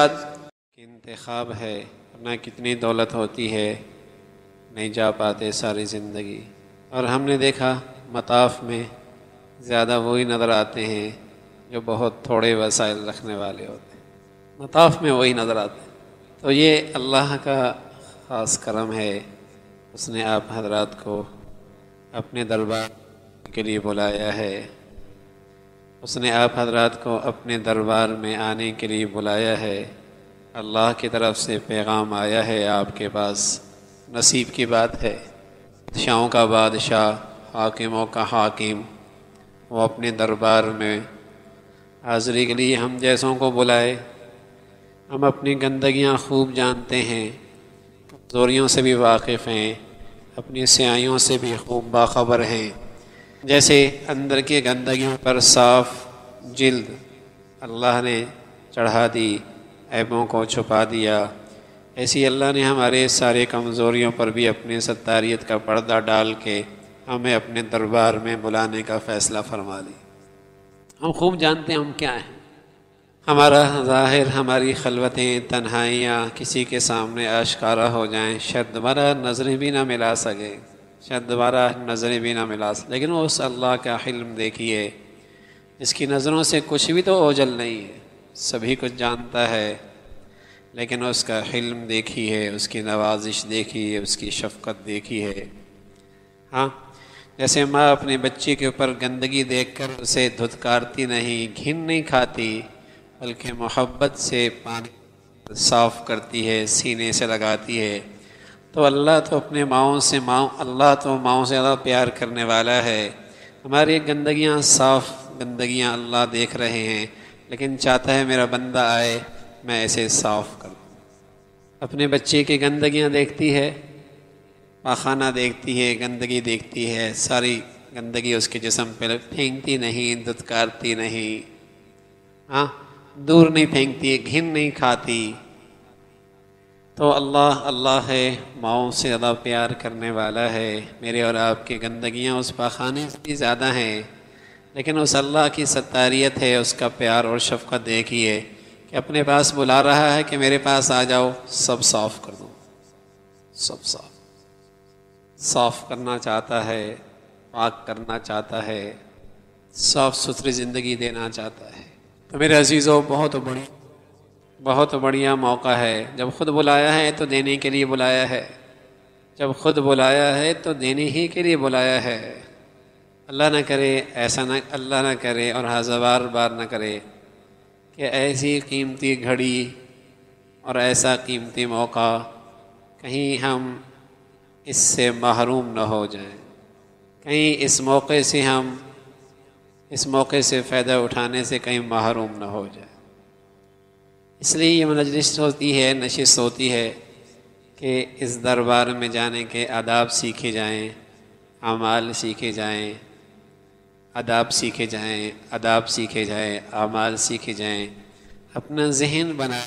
इंतखब है वरना कितनी दौलत होती है, नहीं जा पाते सारी ज़िंदगी। और हमने देखा, मताफ में ज़्यादा वही नज़र आते हैं, जो बहुत थोड़े वसाइल रखने वाले होते हैं। मताफ में वही नज़र आते हैं। तो ये अल्लाह का ख़ास करम है, उसने आप हजरात को अपने दरबार के लिए बुलाया है। उसने आप हजरात को अपने दरबार में आने के लिए बुलाया है। अल्लाह की तरफ़ से पैगाम आया है, आपके पास नसीब की बात है। शाहों का बादशाह, हाकिमों का हाकिम, वो अपने दरबार में हाज़िरी के लिए हम जैसों को बुलाए। हम अपनी गंदगियाँ खूब जानते हैं, कमज़ोरियों से भी वाकिफ़ हैं, अपनी स्याइयों से भी खूब बाखबर हैं। जैसे अंदर की गंदगियों पर साफ़ जिल्द अल्लाह ने चढ़ा दी, ऐबों को छुपा दिया। ऐसी अल्लाह ने हमारे सारे कमज़ोरियों पर भी अपनी सत्तारियत का पर्दा डाल के हमें अपने दरबार में बुलाने का फ़ैसला फरमा ली हम खूब जानते हैं हम क्या हैं। हमारा ज़ाहिर, हमारी खलवतें, तन्हाइयाँ किसी के सामने आश्कारा हो जाएँ शायद दोबारा नज़रें भी ना मिला सके। शायद दोबारा नज़रें भी ना मिला लेकिन उस अल्लाह का हिल्म देखिए इसकी नज़रों से कुछ भी तो ओझल नहीं है, सभी कुछ जानता है, लेकिन उसका हिल्म देखी है उसकी नवाजिश देखी है उसकी शफकत देखी है हाँ जैसे माँ अपने बच्चे के ऊपर गंदगी देखकर उसे धुतकारती नहीं, घिन नहीं खाती, बल्कि मोहब्बत से पानी साफ़ करती है, सीने से लगाती है। तो अल्लाह तो अपने माओ से माओ, अल्लाह तो माओ से ज़्यादा प्यार करने वाला है। हमारी गंदगियाँ, साफ़ गंदगियाँ अल्लाह देख रहे हैं, लेकिन चाहता है मेरा बंदा आए, मैं ऐसे साफ़ करूँ। अपने बच्चे की गंदगियाँ देखती है, पाखाना देखती है, गंदगी देखती है, सारी गंदगी उसके जिसम पर फेंकती नहीं, दुत्कारती नहीं। हाँ दूर नहीं फेंकती, घिन नहीं खाती। तो अल्लाह अल्लाह है, माओ से ज़्यादा प्यार करने वाला है। मेरे और आपकी गंदगियाँ उस पाखाने से भी ज़्यादा हैं। लेकिन उस अल्लाह की सत्तारियत है, उसका प्यार और शफकत देखिए कि अपने पास बुला रहा है कि मेरे पास आ जाओ, सब साफ़ कर दो। सब साफ़। साफ़ करना चाहता है, पाक करना चाहता है साफ़ सुथरी ज़िंदगी देना चाहता है। तो मेरे अजीज़ों, बहुत बड़ी बहुत बढ़िया मौका है। जब खुद बुलाया है तो देने के लिए बुलाया है। जब खुद बुलाया है तो देने ही के लिए बुलाया है। अल्लाह ना करे, ऐसा ना, अल्लाह ना करे और हज़ार बार ना करे कि ऐसी कीमती घड़ी और ऐसा कीमती मौका कहीं हम इससे महरूम न हो जाएँ। कहीं इस मौके से हम, इस मौके से फ़ायदा उठाने से कहीं महरूम न हो जाए। इसलिए ये मजलिस होती है नशिश होती है कि इस दरबार में जाने के आदाब सीखे जाएँ अमाल सीखे जाएँ, आदाब सीखे जाएँ, आदाब सीखे जाएँ अमाल सीखे जाएँ, अपना जहन बना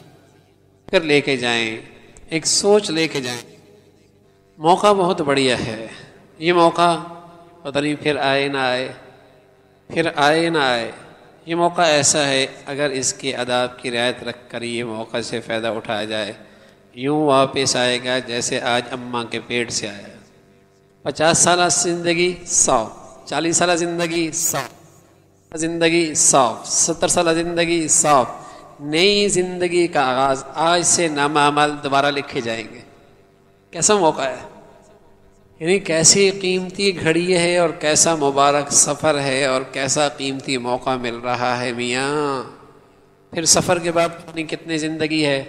कर लेके जाएँ, एक सोच लेके जाएँ। मौका बहुत बढ़िया है। ये मौका पता नहीं फिर आए ना आए, फिर आए ना आए। ये मौका ऐसा है, अगर इसके अदाब की रियायत रख कर ये मौका से फ़ायदा उठाया जाए, यूँ वापस आएगा जैसे आज अम्मा के पेट से आया। पचास साल ज़िंदगी सौ, चालीस साल ज़िंदगी सौ ज़िंदगी सौ, सत्तर साल ज़िंदगी सौ, नई ज़िंदगी का आगाज़ आज से नामा दोबारा लिखे जाएँगे। कैसा मौका है? यानी कैसी कीमती घड़ी है और कैसा मुबारक सफ़र है और कैसा कीमती मौका मिल रहा है मियाँ। फिर सफ़र के बाद अपनी कितनी ज़िंदगी है।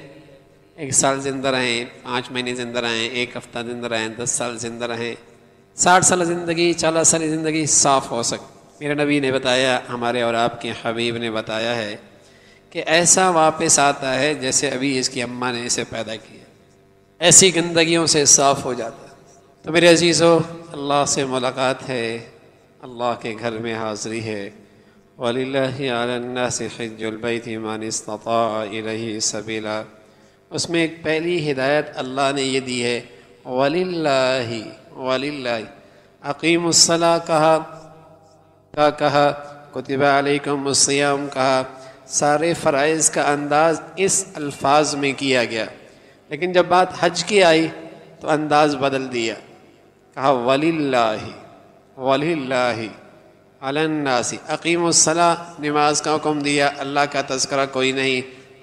एक साल ज़िंदा रहें, पाँच महीने ज़िंदा रहें, एक हफ़्ता ज़िंदा रहें, दस साल ज़िंदा रहें। साठ साल ज़िंदगी, चालीस साल ज़िंदगी साफ़ हो सक। मेरे नबी ने बताया, हमारे और आपके हबीब ने बताया है कि ऐसा वापस आता है जैसे अभी इसकी अम्मा ने इसे पैदा किया। ऐसी गंदगियों से साफ़ हो जाता है। तो मेरे अजीज़ों, अल्लाह से मुलाकात है, अल्लाह के घर में हाज़री है। वलील्लाबैतमानस्तफ़ी सबीला। उसमें एक पहली हिदायत अल्लाह ने ये दी है, वलिल्लाही वलिल्लाही। अकीमुस्सला कहा, का कहा, कुतिबा अलैकुम कहा, सारे फ़रज़ का अंदाज इस अल्फाज में किया गया। लेकिन जब बात हज की आई तो अंदाज बदल दिया। कहा, वलिल्लाही वलिल्लाही अलन्नासी अकीमसला नमाज़ का हुक्म दिया, अल्लाह का तस्करा कोई नहीं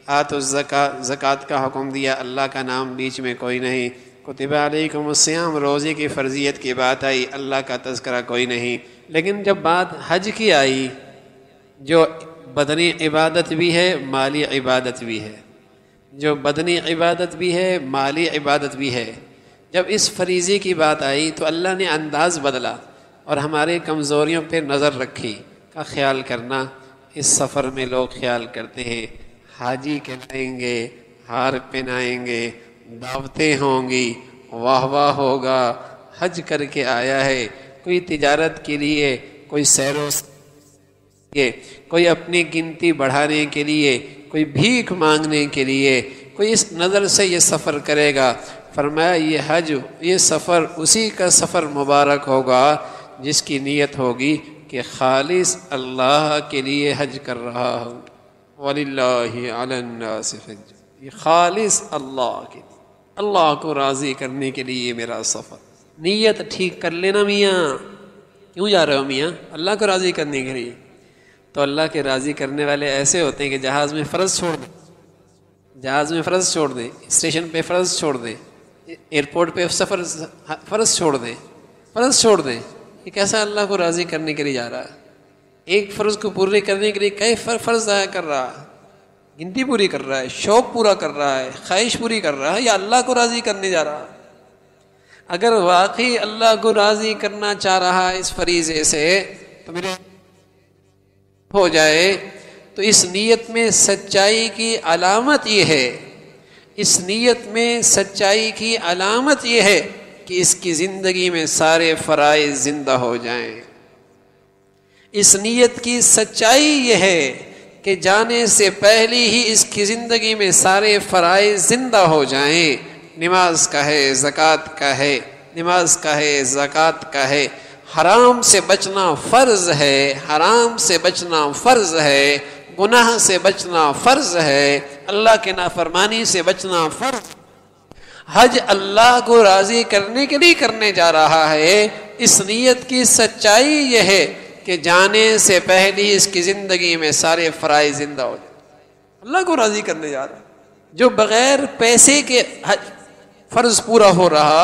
आतुज़ा ज़क़़त का हुक्म दिया, अल्लाह का नाम बीच में कोई नहीं कुतबालकुमस्याम रोज़े की फ़र्जियत की बात आई, अल्लाह का तस्करा कोई नहीं। लेकिन जब बात हज की आई, जो बदनी इबादत भी है, माली इबादत भी है। जो बदनी इबादत भी है, माली इबादत भी है। जब इस फरीजी की बात आई तो अल्लाह ने अंदाज़ बदला और हमारे कमज़ोरियों पर नज़र रखी, का ख्याल करना, इस सफ़र में लोग ख्याल करते हैं, हाजी कहलाएँगे, हार पहनाएँगे, दावतें होंगी, वाह वाह होगा, हज करके आया है, कोई तिजारत के लिए, कोई सैरों कोई अपनी गिनती बढ़ाने के लिए, कोई भीख मांगने के लिए, कोई इस नज़र से ये सफ़र करेगा फरमाया, ये हज, ये सफ़र, उसी का सफ़र मुबारक होगा जिसकी नीयत होगी कि खालिस अल्लाह के लिए हज कर रहा हूँ। वल्ला ये खालिस अल्लाह के लिए, अल्लाह को राज़ी करने के लिए मेरा सफ़र। नीयत ठीक कर लेना मियाँ। क्यों जा रहे हो मियाँ? अल्लाह को राज़ी करने के लिए। तो अल्लाह के राज़ी करने वाले ऐसे होते हैं कि जहाज़ में फ़र्ज़ छोड़ दें। जहाज़ में फ़र्ज़ छोड़ दें। स्टेशन पे फ़र्ज़ छोड़ दें। एयरपोर्ट पे सफ़र फ़र्ज़ छोड़ दें। फ़र्ज़ छोड़ दें ये कैसा अल्लाह को राज़ी करने के लिए जा रहा है। एक फ़र्ज़ को पूरे करने के लिए कई फ़र्ज़ ज़ाया कर रहा है। गिनती पूरी कर रहा है, शौक पूरा कर रहा है, ख्वाहिश पूरी कर रहा है, या अल्लाह को राज़ी करने जा रहा है। अगर वाकई अल्लाह को राज़ी करना चाह रहा है इस फरीज़े से तो मेरे हो जाए तो इस नीयत में सच्चाई की अलामत ये है इस नीयत में सच्चाई की अलामत ये है कि इसकी ज़िंदगी में सारे फ़राइज़ ज़िंदा हो जाएँ। इस नीयत की सच्चाई ये है कि जाने से पहले ही इसकी ज़िंदगी में सारे फ़राइज़ ज़िंदा हो जाएँ। नमाज़ का है, ज़क़़त का है, नमाज़ का है, ज़क़़त का है। हराम से बचना फ़र्ज़ है, हराम से बचना फ़र्ज़ है। गुनाह से बचना फ़र्ज़ है, अल्लाह के नाफरमानी से बचना फ़र्ज़ हज अल्लाह को राज़ी करने के लिए करने जा रहा है। इस नीयत की सच्चाई यह है कि जाने से पहले इसकी ज़िंदगी में सारे फ़राइ ज़िंदा हो जाए अल्लाह को राज़ी करने जा रहा है। जो बग़ैर पैसे के हज, फ़र्ज़ पूरा हो रहा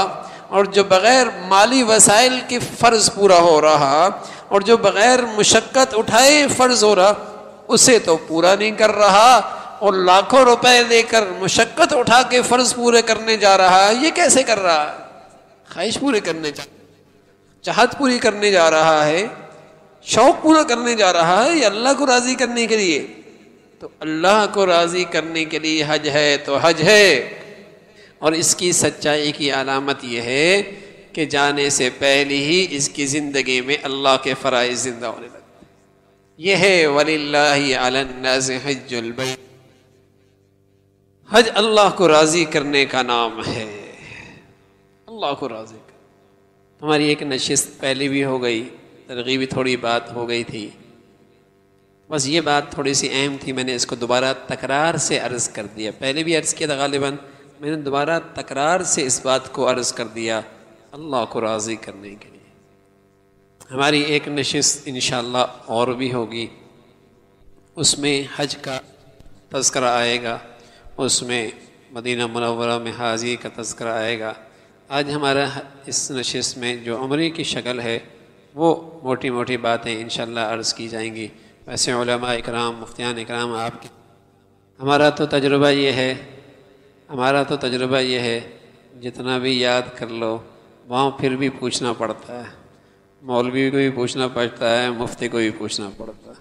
और जो बग़ैर माली वसाइल के फ़र्ज़ पूरा हो रहा और जो बग़ैर मुशक्क़त उठाए फ़र्ज़ हो रहा उसे तो पूरा नहीं कर रहा और लाखों रुपए लेकर मुशक्क़त उठा के फ़र्ज़ पूरे करने जा रहा है। ये कैसे कर रहा है? ख्वाहिश पूरे करने जा चाहत पूरी करने जा रहा है। शौक पूरा करने जा रहा है या अल्लाह को राज़ी करने के लिए? तो अल्लाह को राज़ी करने के लिए हज है तो हज है। और इसकी सच्चाई की अलामत यह है कि जाने से पहले ही इसकी ज़िंदगी में अल्लाह के फ़राइज ज़िंदा होने लगते यह है वलील्लाजुल हज अल्लाह को राज़ी करने का नाम है। अल्लाह को राज़ी कर। हमारी एक नशिस्त पहले भी हो गई, तरगीबी थोड़ी बात हो गई थी। बस ये बात थोड़ी सी अहम थी, मैंने इसको दोबारा तकरार से अर्ज़ कर दिया। पहले भी अर्ज़ किया था गालिबा, मैंने दोबारा तकरार से इस बात को अर्ज़ कर दिया, अल्लाह को राज़ी करने के लिए। हमारी एक नशस्त इन और भी होगी। उसमें हज का तस्करा आएगा, उसमें मदीना मनवरा में हाजी का तस्करा आएगा। आज हमारा इस नशस्त में जो उम्र की शक्ल है, वो मोटी मोटी बातें इन अर्ज़ की जाएँगी। वैसे इकराम, मुफ्तियान इकराम, आपके हमारा तो तजुर्बा ये है, हमारा तो तजुर्बा ये है, जितना भी याद कर लो, वहाँ फिर भी पूछना पड़ता है। मौलवी को भी पूछना पड़ता है, मुफ्ती को भी पूछना पड़ता है।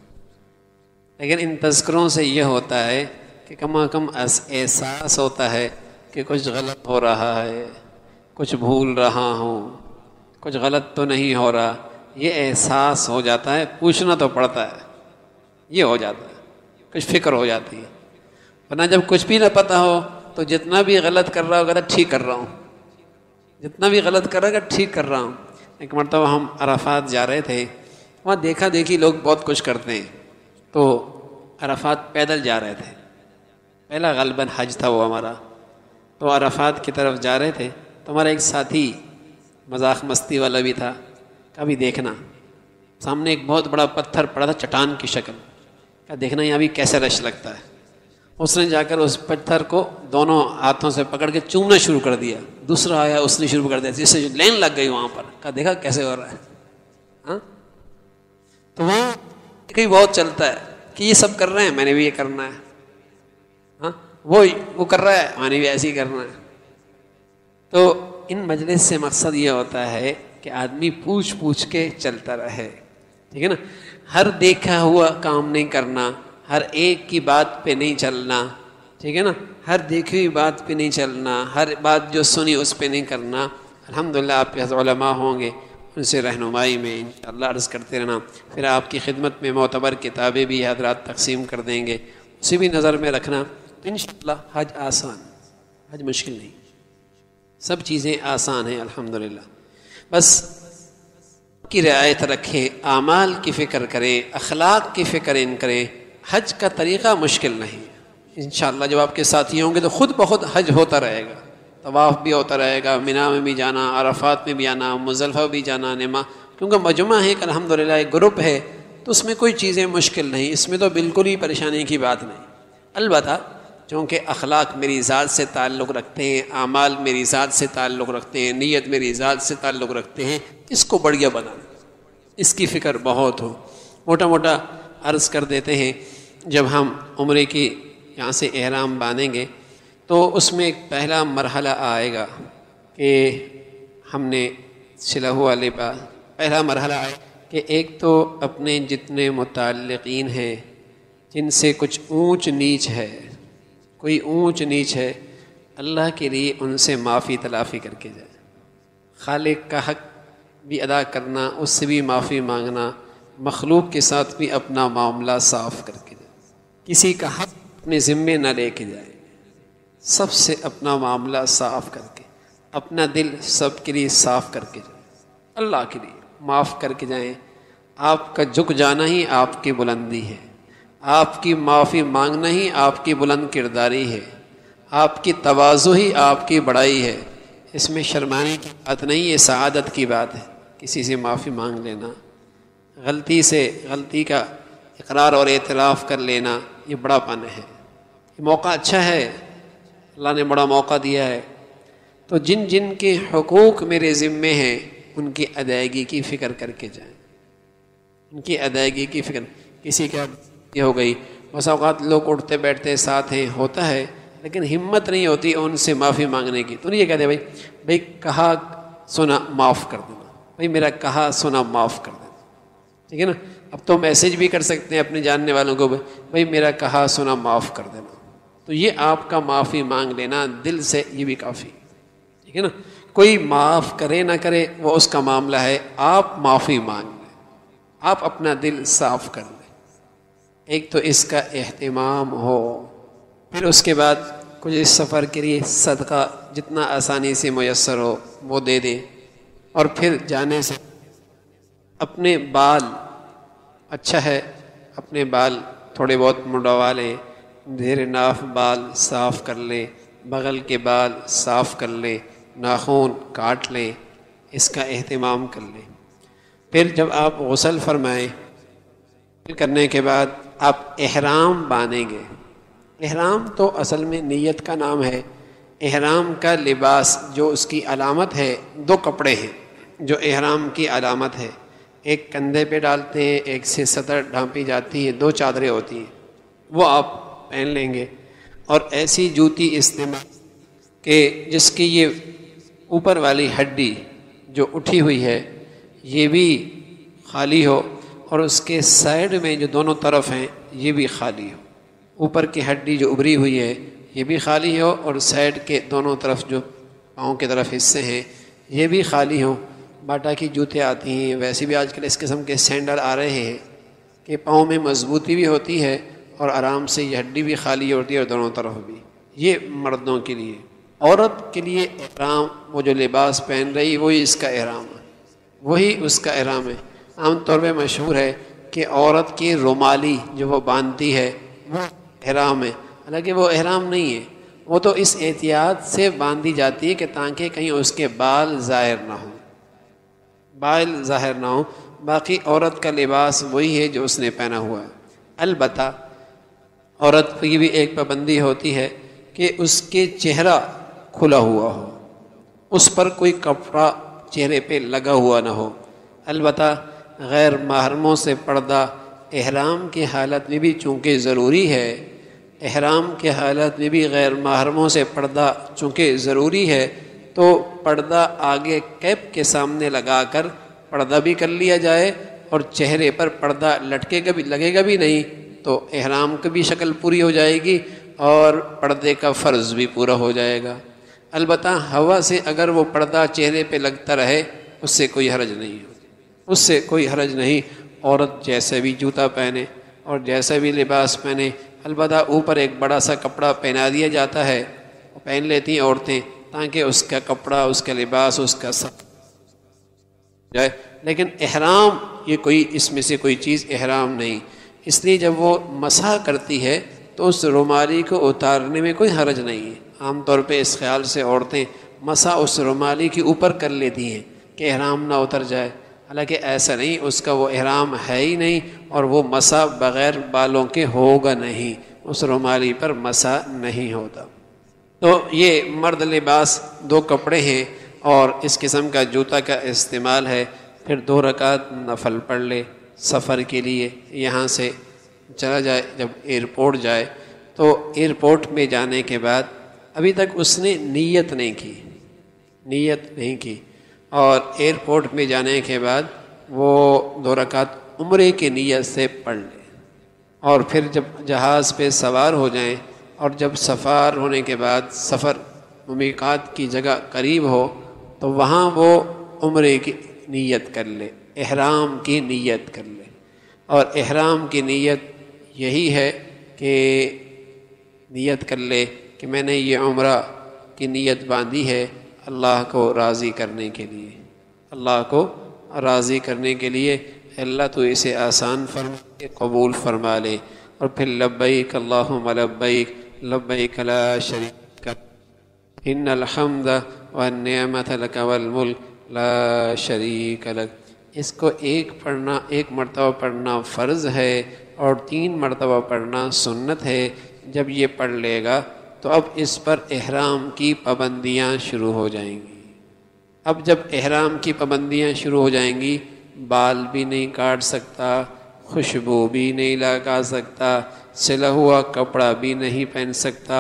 लेकिन इन तस्करों से यह होता है कि कम अज़ कम एहसास होता है कि कुछ गलत हो रहा है, कुछ भूल रहा हूँ, कुछ गलत तो नहीं हो रहा। ये एहसास हो जाता है, पूछना तो पड़ता है। ये हो जाता है, कुछ फ़िक्र हो जाती है। वरना जब कुछ भी ना पता हो तो जितना भी गलत कर रहा होगा ठीक कर रहा हूँ। जितना भी गलत कर रहा ठीक कर रहा हूँ। एक मरतबा हम अराफात जा रहे थे, वहाँ देखा देखी लोग बहुत कुछ करते हैं। तो अराफात पैदल जा रहे थे। पहला गलबन हज था वो हमारा। तो अरफात की तरफ़ जा रहे थे। तो हमारा एक साथी मज़ाक मस्ती वाला भी था कभी देखना। सामने एक बहुत बड़ा पत्थर पड़ा था चट्टान की शक्ल। का देखना यहाँ भी कैसे रश लगता है। उसने जाकर उस पत्थर को दोनों हाथों से पकड़ के चूमना शुरू कर दिया। दूसरा आया, उसने शुरू कर दिया, जिससे लाइन लग गई वहाँ पर। का देखा कैसे हो रहा है? हा? तो वहाँ कहीं बहुत चलता है कि ये सब कर रहे हैं, मैंने भी ये करना है। हा? वो वो कर रहा है, मैंने भी ऐसे ही करना है। तो इन मजलिस से मकसद ये होता है कि आदमी पूछ पूछ के चलता रहे। ठीक है ना? हर देखा हुआ काम नहीं करना हर एक की बात पे नहीं चलना, ठीक है ना? हर देखी हुई बात पे नहीं चलना, हर बात जो सुनी उस पे नहीं करना। अल्हम्दुलिल्लाह, आपके हजमा होंगे, उनसे रहनुमाई में इन अर्ज़ करते रहना। फिर आपकी खिदमत में मोतबर किताबें भी हजरात तकसीम कर देंगे। उसे भी नज़र में रखना तो इन हज आसान, हज मुश्किल नहीं। सब चीज़ें आसान हैं, अल्हम्दुलिल्लाह। बस की रियायत रखें, आमाल की फ़िक्र करें, अखलाक की फ़िक्र इन करें। हज का तरीक़ा मुश्किल नहीं इन जब आपके साथी होंगे तो ख़ुद बहुत हज होता रहेगा। तवाफ़ भी होता रहेगा, मीना में भी जाना, अरफात में भी आना, मुजलफ़ा भी जाना, नमा। क्योंकि मजमा है कि अलहमदिल्ला एक ग्रुप है तो उसमें कोई चीज़ें मुश्किल नहीं, इसमें तो बिल्कुल ही परेशानी की बात नहीं। अलबत् चूँकि अखलाक मेरी ज़ात से ताल्लुक़ रखते हैं, आमाल मेरी ज़ात से ताल्लुक़ रखते हैं, नीयत मेरी ज़ात से ताल्लुक़ रखते हैं, इसको बढ़िया बनाना, इसकी फ़िक्र बहुत हो। मोटा मोटा अर्ज़ कर देते हैं, जब हम उम्र की यहाँ से एहराम बांधेंगे तो उसमें एक पहला मरहला आएगा कि हमने सिलहू वाले पा, पहला मरहला आए कि एक तो अपने जितने मुतलकिन हैं, जिनसे कुछ ऊंच नीच है, कोई ऊंच नीच है, अल्लाह के लिए उनसे माफ़ी तलाफ़ी करके जाए। खालिक का हक भी अदा करना, उससे भी माफ़ी मांगना मखलूक के साथ भी अपना मामला साफ़ करके जाए। किसी का हक अपने ज़िम्मे न लेके जाए। सबसे अपना मामला साफ़ करके, अपना दिल सब के लिए साफ़ करके जाए। अल्लाह के लिए माफ़ करके जाएँ। आपका झुक जाना ही आपकी बुलंदी है। आपकी माफ़ी मांगना ही आपकी बुलंद किरदारी है। आपकी तवाज़ु ही आपकी बड़ाई है। इसमें शर्माने की बात नहीं, ये सआदत की बात है। किसी से माफ़ी मांग लेना गलती से, गलती का इकरार और एतराफ़ कर लेना, ये बड़ा पन है। ये मौका अच्छा है। अल्लाह ने बड़ा मौका दिया है। तो जिन जिन के हकूक़ मेरे ज़िम्मे हैं, उनकी अदायगी की फ़िक्र करके जाएँ। उनकी अदायगी की फ़िक्र। किसी का ये हो गई बस अवत लोग उठते बैठते साथ हैं, होता है, लेकिन हिम्मत नहीं होती उनसे माफ़ी मांगने की। तो नहीं ये कहते भाई भाई, कहा, सुना माफ़ कर देना भाई, मेरा कहा, सुना माफ़ कर देना ठीक है ना? अब तो मैसेज भी कर सकते हैं अपने जानने वालों को भाई, मेरा कहा सुना, माफ़ कर देना। तो ये आपका माफ़ी मांग लेना, दिल से ये भी काफ़ी। ठीक है ना? कोई माफ़ करे ना करे, वो उसका मामला है। आप माफ़ी मांग लें। आप अपना दिल साफ़ कर लें। एक तो इसका अहतमाम हो। फिर उसके बाद कुछ इस सफ़र के लिए सदका, जितना आसानी से मैसर हो, वो दे दें। और फिर जाने से अपने बाल अच्छा है, अपने बाल थोड़े बहुत मुंडवा लें धीरे नाफ बाल साफ़ कर लें, बगल के बाल साफ़ कर लें, नाखून काट लें, इसका अहतमाम कर लें। फिर जब आप गसल फरमाएँ करने के बाद आप एहराम बांधेंगे। एहराम तो असल में नीयत का नाम है। एहराम का लिबास जो उसकी अलामत है, दो कपड़े हैं, जो एहराम की अलामत है। एक कंधे पे डालते हैं, एक से सतर ढांपी जाती है, दो चादरें होती हैं। वो आप पहन लेंगे। और ऐसी जूती इस्तेमाल के जिसकी ये ऊपर वाली हड्डी जो उठी हुई है, ये भी खाली हो और उसके साइड में जो दोनों तरफ़ हैं, ये भी खाली हो। ऊपर की हड्डी जो उभरी हुई है, ये भी खाली हो और साइड के दोनों तरफ़ जो पाँव के तरफ़ हिस्से हैं, ये भी खाली हों। बाटा की जूते आती हैं, वैसे भी आजकल इस किस्म के सैंडल आ रहे हैं कि पाँव में मजबूती भी होती है और आराम से ये हड्डी भी खाली होती है और दोनों तरफ़ भी। ये मर्दों के लिए। औरत के लिए एहराम, वो जो लिबास पहन रही, वही इसका एहराम है। वही उसका एहराम है। आमतौर पर मशहूर है कि औरत की रुमाली जो वो बांधती है, वो एहराम है। हालाँकि वो एहराम नहीं है। वो तो इस एहतियात से बांधी जाती है कि ताकि कहीं उसके बाल ज़ाहिर ना हो। बाल ज़ाहिर ना हो, बाकी औरत का लिबास वही है जो उसने पहना हुआ है। अलबत् औरत की भी एक पाबंदी होती है कि उसके चेहरा खुला हुआ हो, उस पर कोई कपड़ा चेहरे पे लगा हुआ ना हो। अलबत् गैर महरमों से पर्दा एहराम की हालत में भी चूँकि ज़रूरी है, एहराम के हालत में भी गैर महरमों से पर्दा चूँकि ज़रूरी है तो पर्दा आगे कैप के सामने लगाकर पर्दा भी कर लिया जाए और चेहरे पर पर्दा लटकेगा भी, लगेगा भी नहीं तो एहराम की भी शक्ल पूरी हो जाएगी और पर्दे का फ़र्ज़ भी पूरा हो जाएगा। अलबत् हवा से अगर वो पर्दा चेहरे पे लगता रहे, उससे कोई हरज नहीं हो उससे कोई हरज नहीं, औरत जैसे भी जूता पहने और जैसा भी लिबास पहने अलबत् ऊपर एक बड़ा सा कपड़ा पहना दिया जाता है। पहन लेती हैं औरतें ताकि उसका कपड़ा, उसका लिबास, उसका सब। जाए। लेकिन एहराम, ये कोई, इसमें से कोई चीज़ एहराम नहीं। इसलिए जब वो मसा करती है तो उस रुमाली को उतारने में कोई हरज नहीं है। आमतौर पे इस ख्याल से औरतें मसा उस रुमाली के ऊपर कर लेती हैं कि एहराम ना उतर जाए। हालाँकि ऐसा नहीं, उसका वो एहराम है ही नहीं और वो मसा बग़ैर बालों के होगा नहीं। उस रुमाली पर मसा नहीं होता। तो ये मर्द लिबास दो कपड़े हैं और इस किस्म का जूता का इस्तेमाल है। फिर दो रकात नफल पढ़ ले सफ़र के लिए, यहाँ से चला जाए, जब एयरपोर्ट जाए। तो एयरपोर्ट में जाने के बाद अभी तक उसने नीयत नहीं की, नीयत नहीं की। और एयरपोर्ट में जाने के बाद वो दो रकात उम्र की नीयत से पढ़ ले। और फिर जब जहाज़ पे सवार हो जाएँ और जब सफ़ार होने के बाद सफ़र ममिकात की जगह करीब हो तो वहाँ वो उम्र की नीयत कर ले, एहराम की नीयत कर ले। और एहराम की नीयत यही है कि नीयत कर ले कि मैंने ये उम्र की नीयत बांधी है अल्लाह को राज़ी करने के लिए। अल्लाह को राज़ी करने के लिए अल्लाह तो इसे आसान फरमा कबूल फरमा ले। और फिर लब्बैक अल्लाहुम्मा लब्बैक लब्बैक ला शरीक इन अलहमद व नियमत लक वल मुल्क ला शरीक इसको एक पढ़ना, एक मरतबा पढ़ना फ़र्ज़ है और तीन मरतबा पढ़ना सुन्नत है। जब ये पढ़ लेगा तो अब इस पर एहराम की पाबंदियाँ शुरू हो जाएँगी। अब जब एहराम की पाबंदियाँ शुरू हो जाएँगी, बाल भी नहीं काट सकता, खुशबू भी नहीं लगा सकता सिला हुआ कपड़ा भी नहीं पहन सकता,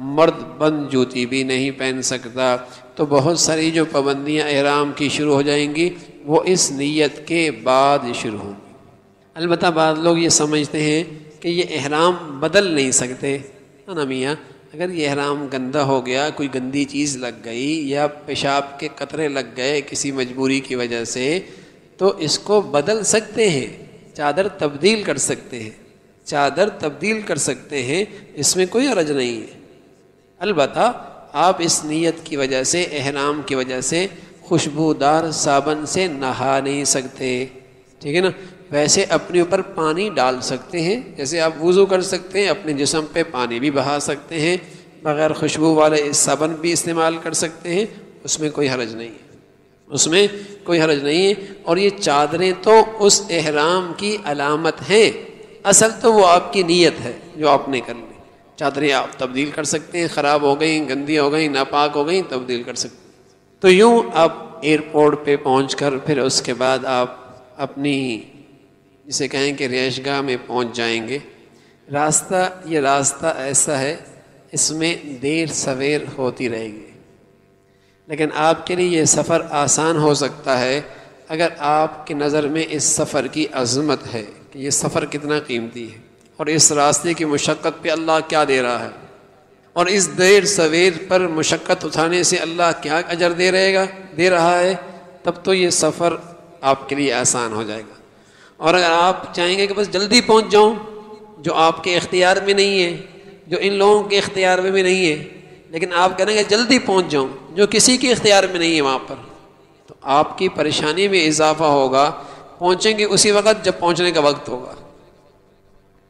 मर्द बंद जूती भी नहीं पहन सकता। तो बहुत सारी जो पाबंदियाँ एहराम की शुरू हो जाएँगी, वो इस नीयत के बाद शुरू होंगी। अलबत् बाद लोग ये समझते हैं कि ये एहराम बदल नहीं सकते, है ना मियाँ? अगर ये एहराम गंदा हो गया, कोई गंदी चीज़ लग गई, या पेशाब के कतरे लग गए किसी मजबूरी की वजह से तो इसको बदल सकते हैं, चादर तब्दील कर सकते हैं। चादर तब्दील कर सकते हैं, इसमें कोई अरज नहीं है। अलबत् आप इस नीयत की वजह से एहराम की वजह से खुशबूदार साबन से नहा नहीं सकते। ठीक है ना? वैसे अपने ऊपर पानी डाल सकते हैं, जैसे आप वज़ू कर सकते हैं, अपने जिसम पे पानी भी बहा सकते हैं, बग़ैर खुशबू वाले साबन भी इस्तेमाल कर सकते हैं, उसमें कोई हरज नहीं है। उसमें कोई हरज नहीं है, और ये चादरें तो उस एहराम की अलामत हैं असल तो वो आपकी नीयत है जो आपने कर ली। चादरें आप तब्दील कर सकते हैं, ख़राब हो गई, गंदी हो गई, नापाक हो गई, तब्दील कर सकते तो यूँ आप एयरपोर्ट पे पहुँच कर फिर उसके बाद आप अपनी, जिसे कहें कि रिहाइशगाह में पहुँच जाएँगे। रास्ता, ये रास्ता ऐसा है, इसमें देर सवेर होती रहेगी। लेकिन आपके लिए ये सफ़र आसान हो सकता है, अगर आपकी नज़र में इस सफ़र की अजमत है। कि ये सफ़र कितना कीमती है। और इस रास्ते की मुशक्क़त पे अल्लाह क्या दे रहा है? और इस देर सवेर पर मुशक्क़त उठाने से अल्लाह क्या अजर दे रहेगा, दे रहा है? तब तो ये सफ़र आपके लिए आसान हो जाएगा। और अगर आप चाहेंगे कि बस जल्दी पहुँच जाऊँ, जो आपके इख्तियार में नहीं है, जो इन लोगों के इख्तियार में भी नहीं है, लेकिन आप कहेंगे जल्दी पहुँच जाऊँ, जो किसी के इख्तियार में नहीं है वहाँ पर तो आपकी परेशानी में इजाफा होगा पहुँचेंगे उसी वक्त, जब पहुँचने का वक्त होगा।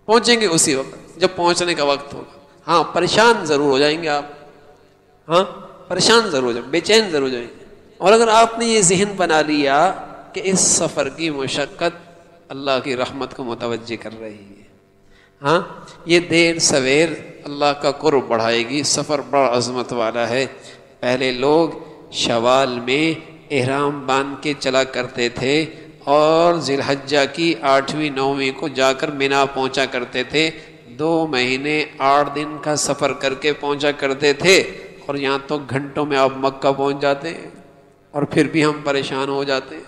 पहुँचेंगे उसी वक्त, जब पहुँचने का वक्त होगा। हाँ परेशान ज़रूर हो जाएँगे आप। हाँ परेशान ज़रूर हो जाएँगे, बेचैन ज़रूर हो जाएँगे। और अगर आपने ये जहन बना लिया कि इस सफ़र की मशक्क़त अल्लाह की रहमत को मुतवजह कर रही है। हाँ ये देर सवेर अल्लाह का कुर्ब बढ़ाएगी, सफ़र बड़ा अजमत वाला है। पहले लोग शवाल में एहराम बाँध के चला करते थे और जिलहज्जा की आठवीं, नौवीं को जाकर मीना पहुँचा करते थे। दो महीने, आठ दिन का सफ़र करके पहुँचा करते थे और यहाँ तो घंटों में आप मक्का पहुँच जाते और फिर भी हम परेशान हो जाते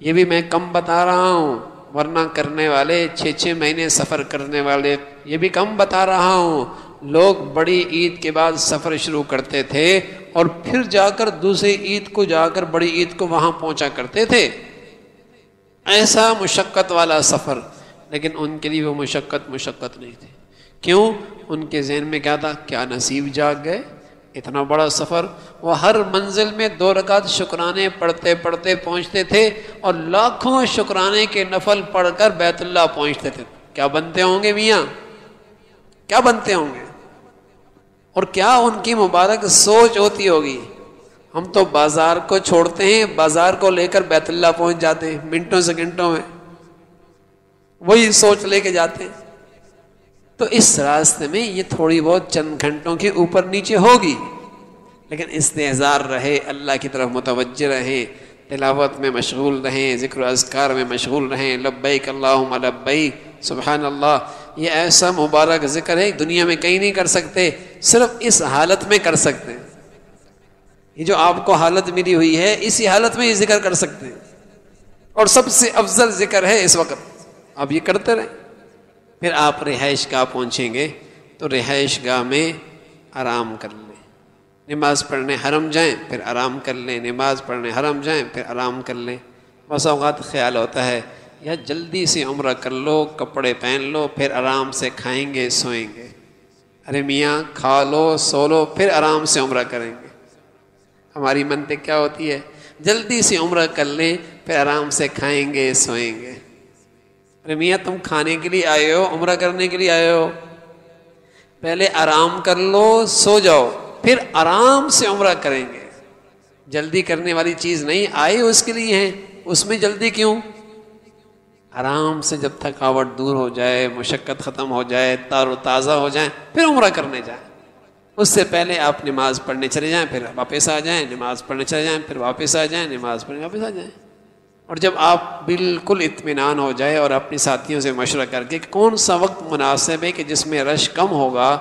ये भी मैं कम बता रहा हूँ, वरना करने वाले छः छः महीने सफ़र करने वाले, ये भी कम बता रहा हूँ। लोग बड़ी ईद के बाद सफ़र शुरू करते थे और फिर जाकर दूसरी ईद को जाकर बड़ी ईद को वहाँ पहुँचा करते थे। ऐसा मुशक्क़त वाला सफ़र, लेकिन उनके लिए वो मुशक्क़त मुशक्क़त नहीं थी। क्यों? उनके जहन में क्या था? क्या नसीब जाग गए? इतना बड़ा सफ़र। वह हर मंजिल में दो रकात शुक्राने पढ़ते पढ़ते पहुँचते थे और लाखों शुक्राने के नफल पढ़कर बैतुल्ला पहुँचते थे। क्या बनते होंगे मियाँ? क्या बनते होंगे? और क्या उनकी मुबारक सोच होती होगी? हम तो बाज़ार को छोड़ते हैं, बाज़ार को लेकर बैतुल्ला पहुँच जाते हैं, मिनटों सेकंडों में। वही सोच लेके जाते हैं। तो इस रास्ते में ये थोड़ी बहुत चंद घंटों के ऊपर नीचे होगी। लेकिन इस्तेजार रहे, अल्लाह की तरफ़ मुतवज रहें, तिलावत में मशगूल रहें, ज़िक्र अजकार में मशगूल रहें, लब्बैक अल्लाहुम्मा लब्बैक सुबहान अल्लाह ये ऐसा मुबारक ज़िक्र है, दुनिया में कहीं नहीं कर सकते, सिर्फ़ इस हालत में कर सकते हैं। ये जो आपको हालत मिली हुई है, इसी हालत में ये ज़िक्र कर सकते हैं। और सबसे अफजल ज़िक्र है इस वक्त। आप ये करते रहें। फिर आप रिहाइश गाह पहुँचेंगे तो रिहाइश गाह में आराम कर लें। नमाज़ पढ़ने हरम जाएँ, फिर आराम कर लें। नमाज़ पढ़ने हरम जाएँ, फिर आराम कर लें। बस अवकात ख्याल होता है, या जल्दी से उम्र कर लो, कपड़े पहन लो, फिर आराम से खाएँगे, सोएँगे। अरे मियाँ, खा लो, सो लो, फिर आराम से उम्र करेंगे। हमारी मनते क्या होती है? जल्दी से उम्र कर लें, फिर आराम से खाएँगे, सोएँगे। अरे मियाँ, तुम खाने के लिए आए हो, उम्र करने के लिए आए हो। पहले आराम कर लो, सो जाओ, फिर आराम से उम्र करेंगे। जल्दी करने वाली चीज़ नहीं आई उसके लिए है। उसमें जल्दी क्यों? आराम से जब थकावट दूर हो जाए, मुशक्क़त ख़त्म हो जाए तारो ताज़ा हो जाए, फिर उम्र करने जाए। उससे पहले आप नमाज़ पढ़ने चले जाएँ, फिर वापस आ जाएँ, नमाज़ पढ़ने चले जाएँ, फिर वापस आ जाएँ, नमाज़ पढ़ने वापस आ जाएँ। और जब आप बिल्कुल इत्मीनान हो जाए और अपने साथियों से मशवरा करके कौन सा वक्त मुनासिब है कि जिसमें रश कम होगा,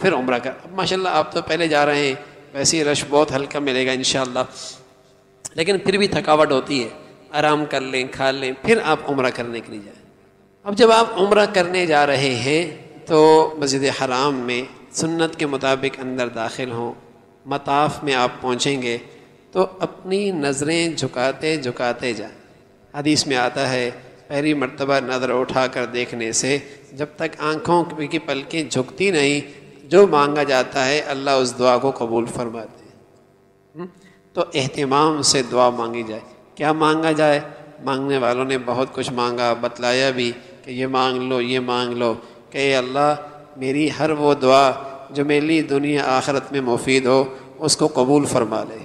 फिर उम्र कर। माशाल्लाह आप तो पहले जा रहे हैं, वैसे ही रश बहुत हल्का मिलेगा इन लेकिन फिर भी थकावट होती है, आराम कर लें, खा लें, फिर आप उम्र करने के लिए जाएँ। अब जब आप उम्र करने जा रहे हैं तो मस्जिद हराम में सुन्नत के मुताबिक अंदर दाखिल हों, मताफ़ में आप पहुँचेंगे तो अपनी नज़रें झुकाते झुकाते जाए। हदीस में आता है, पहली मरतबा नज़र उठा कर देखने से जब तक आँखों की पलकें झुकती नहीं, जो मांगा जाता है, अल्लाह उस दुआ को कबूल फरमाते हम्म? तो अहतमाम से दुआ मांगी जाए। क्या मांगा जाए? मांगने वालों ने बहुत कुछ मांगा, बतलाया भी कि ये मांग लो, ये मांग लो, कि अल्लाह मेरी हर वो दुआ जो मेरी दुनिया आखरत में मुफीद हो, उसको कबूल फरमा ले।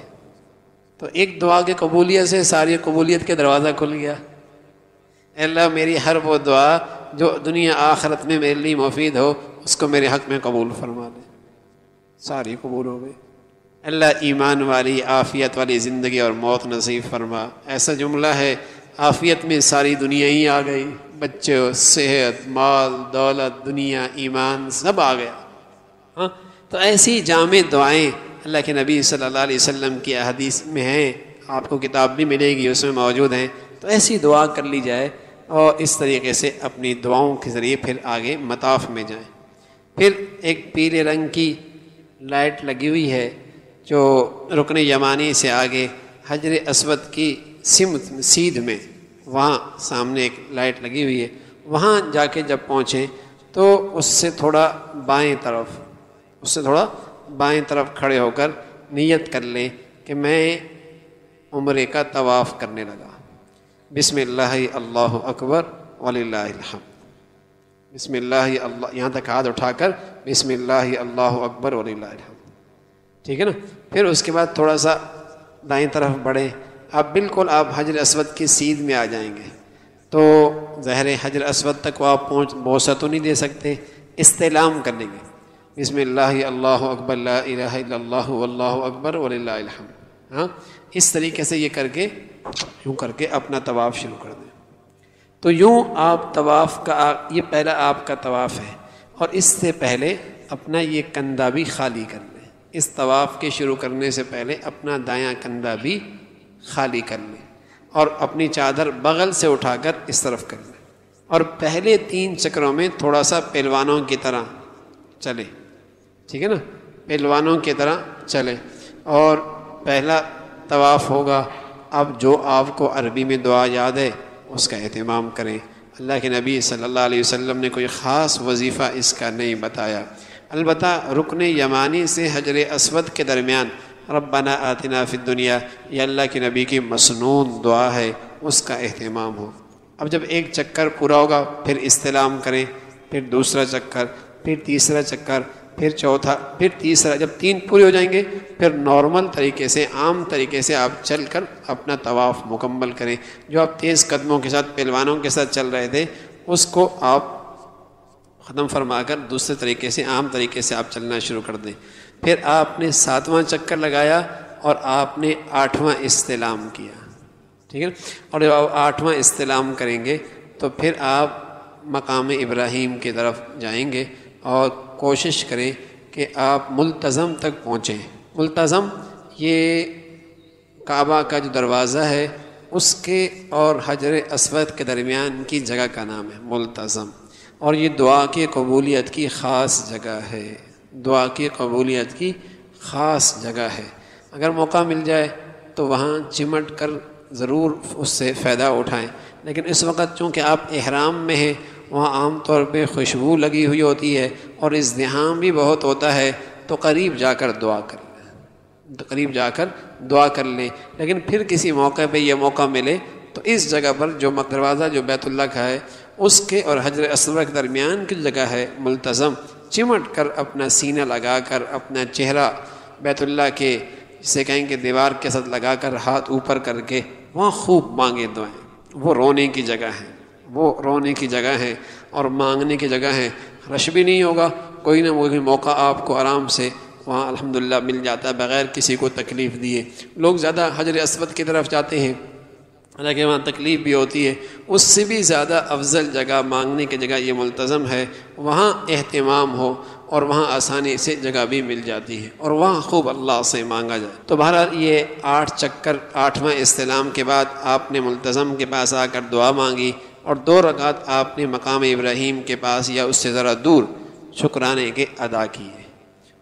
तो एक दुआ के कबूलियत से सारी कबूलियत के दरवाज़ा खुल गया। अल्लाह, मेरी हर वो दुआ जो दुनिया आखरत में मेरे लिए मुफीद हो, उसको मेरे हक में कबूल फरमा ले। सारी कबूल हो गई। अल्लाह, ईमान वाली, आफ़ियत वाली ज़िंदगी और मौत नसीब फरमा। ऐसा जुमला है, आफ़ियत में सारी दुनिया ही आ गई। बच्चे, सेहत, माल, दौलत, दुनिया, ईमान, सब आ गया। हाँ तो ऐसी जाम दुआएँ अल्लाह के नबी सल्लल्लाहु अलैहि वसल्लम की हदीस में हैं, आपको किताब भी मिलेगी, उसमें मौजूद हैं। तो ऐसी दुआ कर ली जाए और इस तरीके से अपनी दुआओं के ज़रिए फिर आगे मताफ़ में जाएँ। फिर एक पीले रंग की लाइट लगी हुई है, जो रुकन यमानी से आगे हजर असवद की सिमत सीध में वहाँ सामने एक लाइट लगी हुई है। वहाँ जाके जब पहुँचे तो उससे थोड़ा बाएँ तरफ़, उससे थोड़ा बाएँ तरफ़ खड़े होकर नियत कर लें कि मैं उम्र का तवाफ़ करने लगा। बिसमिल्लाह अल्लाह अकबर वलिल्लाहिल बिस्मिल्लाह अल्लाह, यहाँ तक हाथ उठाकर, बिस्मिल्लाह अल्लाह अकबर ठीक है ना? फिर उसके बाद थोड़ा सा दाएँ तरफ़ बढ़े। अब बिल्कुल आप हजर असवद की सीध में आ जाएँगे। तो जहर हजर असवद तक आप पहुँच बोसा तो नहीं दे सकते, इस्तेलाम कर लेंगे। बिस्मिल्लाह अल्लाह अकबर अल्लाह अकबर वल्लम हाँ इस तरीके से ये करके, यूँ करके अपना तवाफ़ शुरू कर दें। तो यूँ आप तवाफ़ का, ये पहला आपका तवाफ़ है और इससे पहले अपना ये कंधा भी खाली कर लें इस तवाफ़ के शुरू करने से पहले अपना दायां कंधा भी खाली कर लें और अपनी चादर बगल से उठाकर इस तरफ़ कर लें। और पहले तीन चक्रों में थोड़ा सा पहलवानों की तरह चले। ठीक है ना? पहलवानों की तरह चले। और पहला तवाफ़ होगा। अब जो आपको अरबी में दुआ याद है, उसका अहतमाम करें। अल्लाह के नबी सल्लल्लाहु अलैहि वसल्लम ने कोई ख़ास वजीफ़ा इसका नहीं बताया। अलबत् रुकन यमानी से हजर असवद के दरमियान रब्बना आतिना फिद दुनिया, ये अल्लाह के नबी की मसनून दुआ है, उसका अहतमाम हो। अब जब एक चक्कर पूरा होगा, फिर इस्तलाम करें, फिर दूसरा चक्कर, फिर तीसरा चक्कर, फिर चौथा, फिर तीसरा, जब तीन पूरे हो जाएँगे, फिर नॉर्मल तरीके से, आम तरीके से आप चल कर अपना तवाफ़ मुकम्मल करें। जो आप तेज़ कदमों के साथ पहलवानों के साथ चल रहे थे, उसको आप ख़त्म फरमा कर दूसरे तरीके से, आम तरीके से आप चलना शुरू कर दें। फिर आपने सातवां चक्कर लगाया और आपने आठवां इस्तेलाम किया। ठीक है? और जब आप आठवां इस्तेलाम करेंगे तो फिर आप मकाम इब्राहिम की तरफ़ जाएँगे और कोशिश करें कि आप मुल्तज़म तक पहुँचें। मुल्तज़म, ये काबा का जो दरवाज़ा है, उसके और हजर असवद के दरमियान की जगह का नाम है मुल्तज़म। और ये दुआ की कबूलियत की ख़ास जगह है। दुआ की, कबूलियत की, ख़ास जगह है। अगर मौका मिल जाए तो वहाँ चिमट कर ज़रूर उससे फ़ायदा उठाएँ। लेकिन इस वक्त चूँकि आप एहराम में हैं, वहाँ आम तौर पे खुशबू लगी हुई होती है और इज़्दिहाम भी बहुत होता है तो करीब जाकर दुआ कर तो करीब जाकर दुआ कर लें। लेकिन फिर किसी मौके पे ये मौका मिले तो इस जगह पर जो दरवाज़ा जो बैतुल्ला का है, उसके और हजर असवर के दरमियान की जगह है मुल्तज़म। चिमट कर अपना सीना लगा कर अपना चेहरा बैतुल्ला के, जिसे कहेंगे दीवार के साथ लगा कर हाथ ऊपर करके, वहाँ खूब मांगे दुआएँ वो रोने की जगह है। वो रोने की जगह है और मांगने की जगह है। रश भी नहीं होगा, कोई ना कोई मौका आपको आराम से वहाँ अल्हम्दुलिल्लाह मिल जाता है, बग़ैर किसी को तकलीफ़ दिए। लोग ज़्यादा हजर असवद की तरफ़ जाते हैं। हालाँकि वहाँ तकलीफ़ भी होती है। उससे भी ज़्यादा अफजल जगह मांगने की जगह ये मुलतज़म है, वहाँ अहतमाम हो और वहाँ आसानी से जगह भी मिल जाती है और वहाँ खूब अल्लाह से मांगा जाए। तो बहरहाल ये आठ चक्कर, आठवां इस्लाम के बाद आपने मुलतज़म के पास आकर दुआ मांगी और दो रकात आपने मकाम इब्राहिम के पास या उससे ज़रा दूर शुक्राने के अदा किए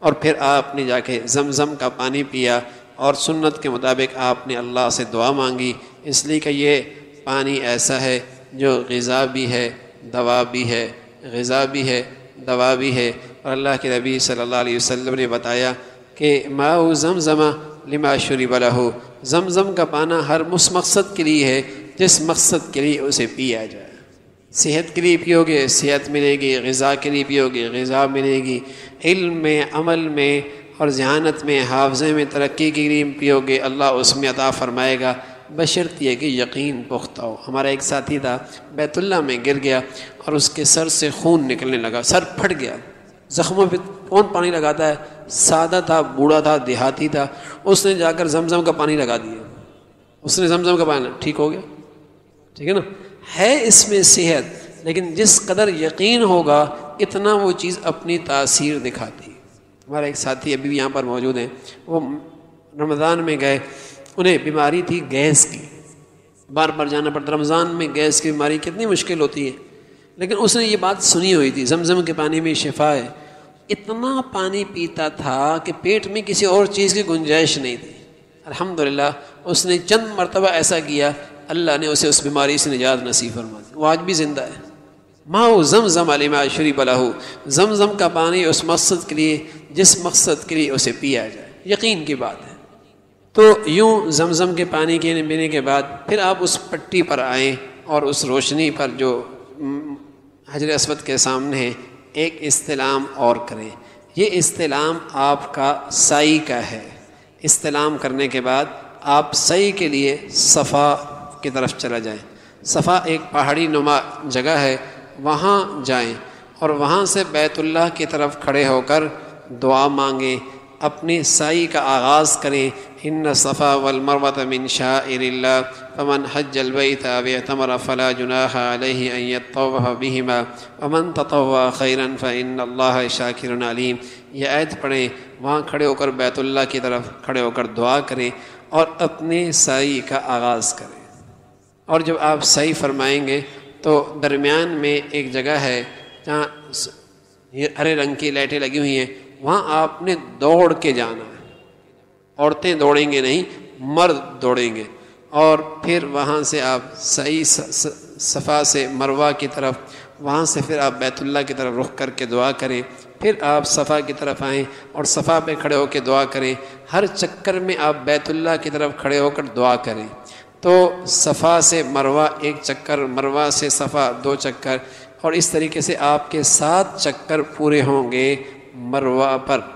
और फिर आपने जाके जमज़म का पानी पिया और सुन्नत के मुताबिक आपने अल्लाह से दुआ मांगी इसलिए कि ये पानी ऐसा है जो गज़ा भी है, दवा भी है, गज़ा भी है, दवा भी है। और अल्लाह के नबी सल्लल्लाहु अलैहि वसल्लम ने बताया कि माऊ जमज़मा लिमा बला हो जमज़म का पाना हर मुस मकसद के लिए है, जिस मकसद के लिए उसे पिया जाए। सेहत के लिए पियोगे, सेहत मिलेगी, गज़ा के लिए पियोगे, गज़ा मिलेगी। इल्म में, अमल में और जहानत में, हाफजे में तरक्की के लिए पियोगे, अल्लाह उसमें अता फ़रमाएगा। बशर्त यह कि यकीन पुख्ता हो। हमारा एक साथी था, बैतुल्ला में गिर गया और उसके सर से खून निकलने लगा, सर फट गया। ज़ख्मों पर कौन पानी लगाता है? सादा था, बूढ़ा था, देहाती था। उसने जाकर जमजम का पानी लगा दिया। उसने जमजम का पानी, ठीक हो गया। ठीक है ना? है इसमें सेहत, लेकिन जिस कदर यकीन होगा, इतना वो चीज़ अपनी तासीर दिखाती। हमारा एक साथी अभी भी यहाँ पर मौजूद हैं। वो रमज़ान में गए उन्हें बीमारी थी गैस की। बार बार जाना पड़ता, रमज़ान में गैस की बीमारी कितनी मुश्किल होती है। लेकिन उसने ये बात सुनी हुई थी, जमजम के पानी में शिफा है। इतना पानी पीता था कि पेट में किसी और चीज़ की गुंजाइश नहीं थी। अल्हम्दुलिल्लाह, उसने चंद मरतबा ऐसा किया, अल्लाह ने उसे उस बीमारी से निजात नसीब फरमा दी। वो आज भी ज़िंदा है। माओ जम जम अलीमा शरी बलाहू जम जम का पानी उस मकसद के लिए, जिस मकसद के लिए उसे पिया जाए। यकीन की बात है। तो यूँ जमज़म के पानी के पीने के बाद फिर आप उस पट्टी पर आएँ और उस रोशनी पर जो हजर असवद के सामने है, एक इस्तेलाम और करें। ये इस्तेलाम आपका सई का है। इस्तेलाम करने के बाद आप सई के लिए सफ़ा की तरफ़ चला जाएँ। सफ़ा एक पहाड़ी नुमा जगह है, वहाँ जाएँ और वहाँ से बैतुल्लाह की तरफ़ खड़े होकर दुआ मांगें, अपनी साई का आगाज़ करें इन सफ़ा वलमरवत मिन शाइरिल्ला फमन हज्जलबैत तमर फ़ला जुनाह बिहिमा वमन ततवा खैरन फ़िन अल्लाह शाकिर अलीम यह ऐत पढ़ें, वहाँ खड़े होकर बैतुल्लाह की तरफ़ खड़े होकर दुआ करें और अपने साई का आगाज़ करें। और जब आप सही फरमाएँगे तो दरमियान में एक जगह है, जहाँ हरे रंग की लाइटें लगी हुई हैं, वहाँ आपने दौड़ के जाना है। औरतें दौड़ेंगे नहीं, मर्द दौड़ेंगे। और फिर वहाँ से आप सही सफ़ा से मरवा की तरफ़, वहाँ से फिर आप बैतुल्ला की तरफ़ रुख करके दुआ करें। फिर आप सफ़ा की तरफ़ आएँ और सफ़ा पे खड़े होकर दुआ करें। हर चक्कर में आप बैतुल्ला की तरफ़ खड़े होकर दुआ करें। तो सफ़ा से मरवा एक चक्कर, मरवा से सफ़ा दो चक्कर, और इस तरीके से आपके सात चक्कर पूरे होंगे मरवा पर।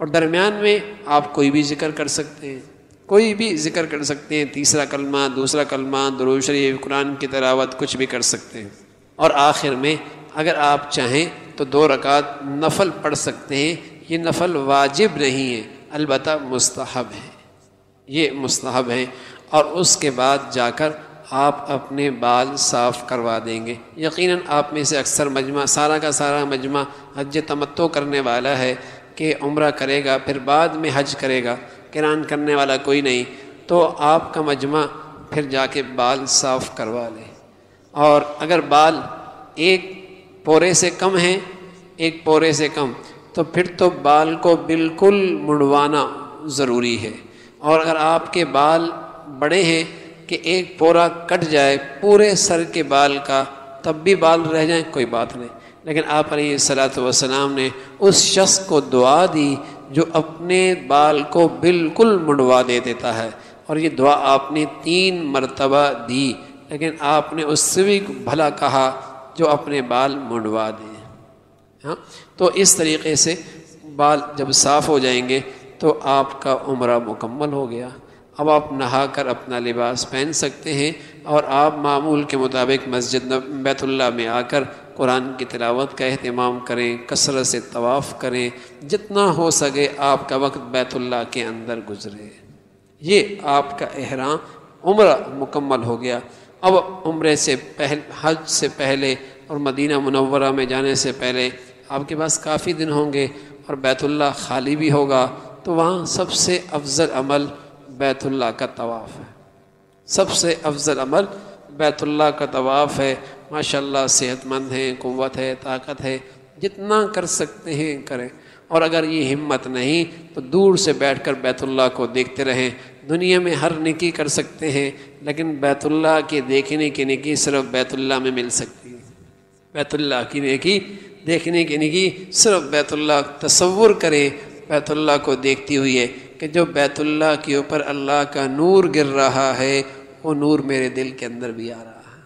और दरमियान में आप कोई भी ज़िक्र कर सकते हैं। कोई भी ज़िक्र कर सकते हैं। तीसरा कलमा, दूसरा कलमा दरूज शरीफ, कुरान की तलावत, कुछ भी कर सकते हैं। और आखिर में अगर आप चाहें तो दो रकात नफल पढ़ सकते हैं। ये नफल वाजिब नहीं है अलबत् मुस्तहब है। ये मुस्तहब है। और उसके बाद जाकर आप अपने बाल साफ़ करवा देंगे। यकीनन आप में से अक्सर मजमा, सारा का सारा मजमा हज तमत्तो करने वाला है। कि उम्र करेगा, फिर बाद में हज करेगा, किरान करने वाला कोई नहीं तो आपका मजमा फिर जाके बाल साफ़ करवा ले। और अगर बाल एक पोरे से कम हैं, एक पोरे से कम तो फिर तो बाल को बिल्कुल मुड़वाना ज़रूरी है। और अगर आपके बाल बड़े हैं कि एक पोरा कट जाए पूरे सर के बाल का, तब भी बाल रह जाए, कोई बात नहीं। लेकिन आप सलात वसलाम ने उस शख्स को दुआ दी जो अपने बाल को बिल्कुल मुंडवा दे देता है। और ये दुआ आपने तीन मरतबा दी, लेकिन आपने उससे भी भला कहा जो अपने बाल मुंडवा दे। हाँ? तो इस तरीके से बाल जब साफ़ हो जाएँगे तो आपका उम्र मुकम्मल हो गया। अब आप नहा कर अपना लिबास पहन सकते हैं और आप मामूल के मुताबिक मस्जिद बैतुल्ला में आकर कुरान की तिलावत का अहतमाम करें, कसरत से तवाफ़ करें, जितना हो सके आपका वक्त बैतुल्ला के अंदर गुजरे। ये आपका एहराम उम्र मुकम्मल हो गया। अब उम्र से पहले, हज से पहले और मदीना मुनवरा में जाने से पहले आपके पास काफ़ी दिन होंगे और बैतुल्ला खाली भी होगा तो वहाँ सबसे अफजल अमल बैतुल्ला का तवाफ़ है। सबसे अफजल अमल बैतुल्ला का तवाफ़ है, माशाल्लाह सेहतमंद है, क़वत है, ताकत है, जितना कर सकते हैं करें। और अगर ये हिम्मत नहीं तो दूर से बैठकर बैतुल्ला को देखते रहें। दुनिया में हर निकी कर सकते हैं, लेकिन बैतुल्ला के देखने की निकी सिर्फ़ बैतुल्ला में मिल सकती है। बैतुल्ला की निकी, देखने की निकी सिर्फ़ बैतुल्ला तस्वुर करें। बैतुल्ला को देखती हुई है कि जो बैतुल्ला के ऊपर अल्लाह का नूर गिर रहा है वो नूर मेरे दिल के अंदर भी आ रहा है।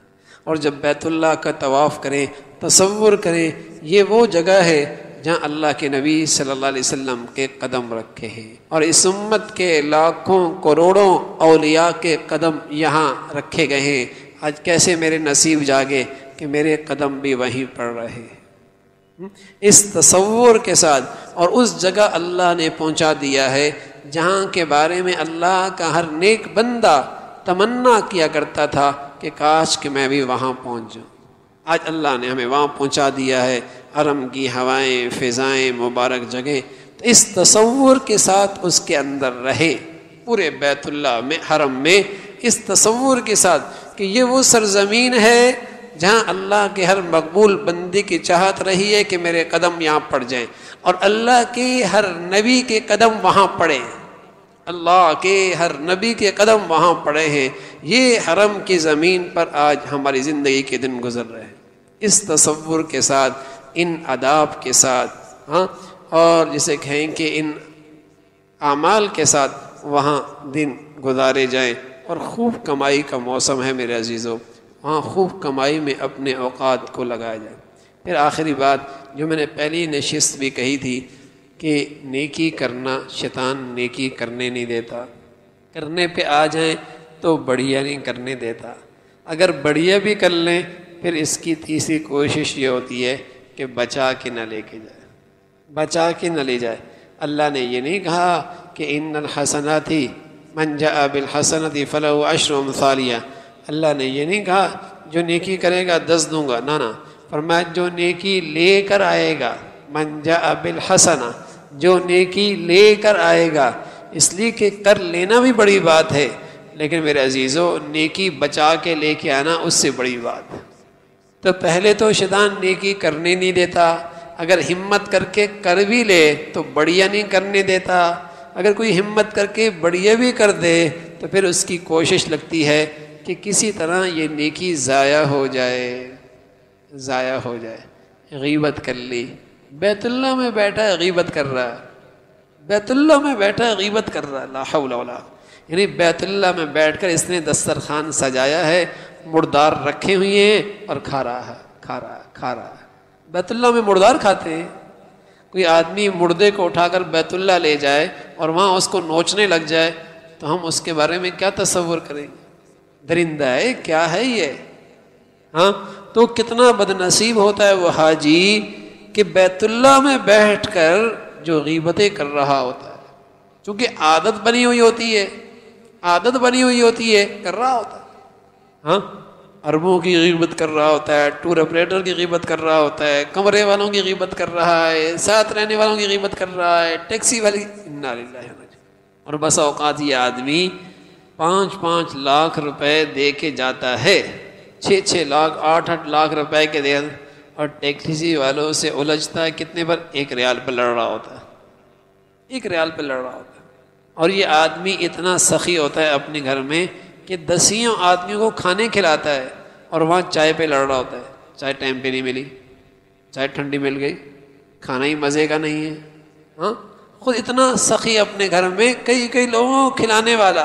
और जब बैतुल्ला का तवाफ़ करें तस्वुर करें, ये वो जगह है जहाँ अल्लाह के नबी सल्लल्लाहु अलैहि वसल्लम के कदम रखे हैं। और इस उम्मत के लाखों, करोड़ों अलिया के कदम यहाँ रखे गए हैं। आज कैसे मेरे नसीब जागे कि मेरे कदम भी वहीं पड़ रहे हैं। इस तस्वुर के साथ और उस जगह अल्लाह ने पहुँचा दिया है जहाँ के बारे में अल्लाह का हर नेक बंदा तमन्ना किया करता था कि काश कि मैं भी वहाँ पहुँच। जाऊँ आज अल्लाह ने हमें वहाँ पहुँचा दिया है हरम की हवाएँ, फ़िज़ाएँ, मुबारक जगह। तो इस तस्वुर के साथ उसके अंदर रहे, पूरे बैतुल्ला में, हरम में, इस तस्वुर के साथ कि ये वो सरजमीन है जहाँ अल्लाह के हर मकबूल बंदी की चाहत रही है कि मेरे कदम यहाँ पड़ जाएँ। और अल्लाह के हर नबी के कदम वहाँ पड़े। अल्लाह के हर नबी के कदम वहाँ पड़े हैं। ये हरम की ज़मीन पर आज हमारी ज़िंदगी के दिन गुजर रहे हैं। इस तस्वुर के साथ, इन अदाब के साथ हाँ और जिसे कहें कि इन आमाल के साथ वहाँ दिन गुजारे जाएँ। और खूब कमाई का मौसम है मेरे अजीज़ों। वहाँ खूब कमाई में अपने अवकात को लगाया जाए। फिर आखिरी बात, जो मैंने पहली नशस्त भी कही थी कि नेकी करना शैतान नेकी करने नहीं देता। करने पे आ जाए तो बढ़िया नहीं करने देता। अगर बढ़िया भी कर लें, फिर इसकी तीसरी कोशिश ये होती है कि बचा के न लेके जाए। बचा के न ले जाए। अल्लाह ने ये नहीं कहा कि इन हसना थी मंजा बिल हसनती फ़लह अशरमसालिया अल्लाह ने ये नहीं कहा, जो नेकी करेगा, दस दूँगा। ना ना। फरमाया, जो नेकी लेकर आएगा मंजा बिल हसना, जो नेकी लेकर आएगा। इसलिए कि कर लेना भी बड़ी बात है, लेकिन मेरे अजीज़ों, नेकी बचा के लेके आना उससे बड़ी बात है। तो पहले तो शैतान नेकी करने नहीं देता। अगर हिम्मत करके कर भी ले तो बढ़िया नहीं करने देता। अगर कोई हिम्मत करके बढ़िया भी कर दे तो फिर उसकी कोशिश लगती है कि किसी तरह ये नेकी ज़ाया हो जाए, ज़ाया हो जाए, गीबत कर ली। बैतुल्ला में बैठा है, गीबत कर रहा है। बैतुल्ला में बैठा है, गीबत कर रहा है। लाहौला यानी बैतुल्ला में बैठकर इसने दस्तरखान सजाया है, मुर्दार रखे हुए हैं और खा रहा है, खा रहा है, खा रहा है। बैतुल्ला में मुर्दार खाते हैं। कोई आदमी मुर्दे को उठाकर बैतुल्ला ले जाए और वहाँ उसको नोचने लग जाए तो हम उसके बारे में क्या तस्वुर करेंगे? दरिंदा है, क्या है ये? हाँ तो कितना बदनसीब होता है वो हाजी। कि बैतुल्ला में बैठकर जो गीबतें कर रहा होता है क्योंकि आदत बनी हुई होती है, आदत बनी हुई होती है, कर रहा होता है। हाँ? अरबों की गिबत कर रहा होता है, टूर ऑपरेटर की गिबत कर रहा होता है, कमरे वालों की गिबत कर रहा है, साथ रहने वालों की गिबत कर रहा है, टैक्सी वाली और बस औकात ये आदमी पाँच पाँच लाख रुपए दे के जाता है छः छः लाख आठ आठ लाख रुपए के दे और टैक्सी वालों से उलझता है, कितने पर एक रियाल पर लड़ रहा होता है। एक रियाल पर लड़ रहा होता है। और ये आदमी इतना सखी होता है अपने घर में कि दसियों आदमियों को खाने खिलाता है और वहाँ चाय पे लड़ रहा होता है। चाय टाइम पे नहीं मिली। चाय ठंडी मिल गई। खाना ही मज़े का नहीं है। हाँ? खुद इतना सखी अपने घर में कई कई लोगों को खिलाने वाला।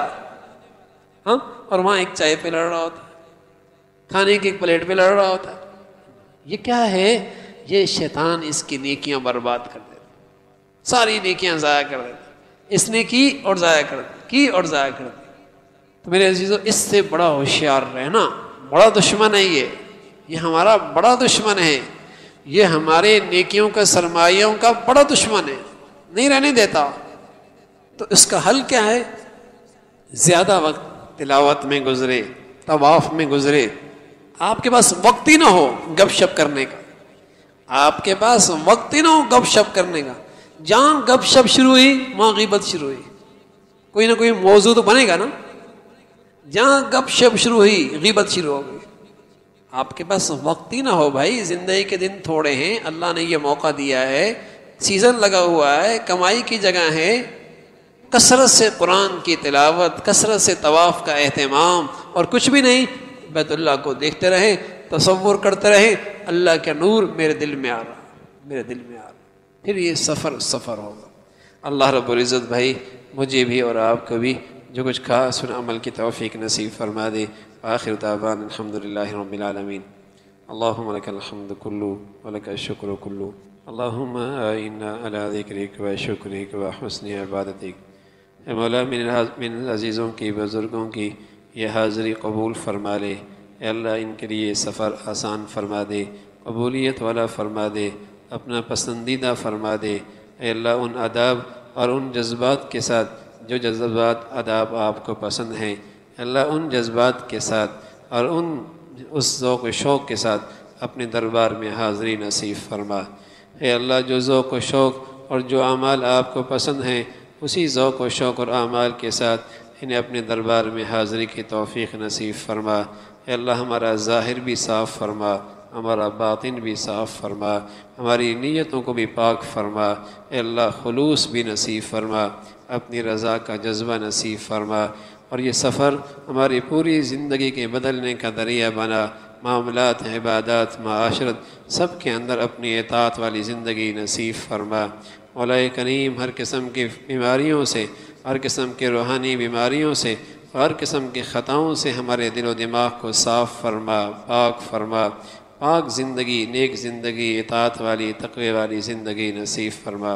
हाँ? और वहाँ एक चाय पे लड़ रहा होता खाने की एक प्लेट पे लड़ रहा होता है। ये क्या है? ये शैतान इसकी नेकियाँ बर्बाद कर देता सारी नेकियाँ ज़ाया कर देता इसने की और ज़ाया कर दी की और ज़ाया कर दी तो मेरे अजीज़ों, इससे बड़ा होशियार रहना बड़ा दुश्मन है ये। ये हमारा बड़ा दुश्मन है। ये हमारे नेकियों का, सरमाइयों का बड़ा दुश्मन है। नहीं रहने देता। तो इसका हल क्या है? ज़्यादा वक्त तिलावत में गुजरे, तवाफ में गुजरे आपके पास वक्त ही ना हो गपशप करने का। आपके पास वक्त ही ना हो गपशप करने का। जहाँ गपशप शुरू हुई, वहाँ गिबत शुरू हुई। कोई ना कोई मौजूद तो बनेगा ना। जहाँ गप शप शुरू हुई, गिबत शुरू हो गई। आपके पास वक्त ही ना हो भाई, ज़िंदगी के दिन थोड़े हैं। अल्लाह ने यह मौका दिया है। सीज़न लगा हुआ है, कमाई की जगह है। कसरत से कुरान की तिलावत, कसरत से तवाफ़ का अहतमाम और कुछ भी नहीं बैतुल्ला को देखते रहें तस्वुर करते रहें, अल्लाह का नूर मेरे दिल में आ रहा, मेरे दिल में आ रहा। फिर ये सफ़र सफ़र होगा। अल्लाह रब्ज़त भाई, मुझे भी और आपको भी जो कुछ कहा सुन अमल की तोफ़ी नसीब फरमा दे। आखिर ताबान अल्लाहमद कुल्लू वलक शुक्र कुल्लू। अल्लाहमदिक व शुक्रिक व हसन इबादतिक। मौला मिन अज़ीज़ों की, बुज़ुर्गों की यह हाज़री कबूल फरमा ले। अल्लाह इनके लिए सफ़र आसान फरमा दे, कबूलियत वाला फरमा दे, अपना पसंदीदा फरमा दे। अल्लाह उन अदाब और उन जज्बात के साथ, जो जज्बात अदाब आपको पसंद हैं अल्लाह उन जज्बात के साथ और उन उस ज़ोक़ शौक़ के साथ अपने दरबार में हाज़री नसीब फरमा। है अल्लाह जो ज़ोक़ शौक़ और जो अमाल आपको पसंद हैं, उसी ज़ोक़ शौक़ और अमाल के साथ इन्हें अपने दरबार में हाज़री की तोफ़ी नसीब फरमा। अल्लाह, हमारा ज़ाहिर भी साफ़ फरमा, हमारा बातिन भी साफ़ फरमा, हमारी नीयतों को भी पाक फरमा। अल्लाह, खलूस भी नसीब फरमा, अपनी रज़ा का जज्बा नसीब फरमा। और ये सफ़र हमारी पूरी ज़िंदगी के बदलने का दरिया बना। मामलात, इबादत माशरत सब के अंदर अपनी एतात वाली ज़िंदगी नसीब फरमा। मौला करीम, हर किस्म की बीमारियों से, हर किस्म के रूहानी बीमारियों से, हर किस्म के ख़ताओं से हमारे दिलो दिमाग को साफ़ फरमा, पाक फरमा, पाक ज़िंदगी, नेक ज़िंदगी, इतात वाली, तकवे वाली ज़िंदगी नसीब फरमा।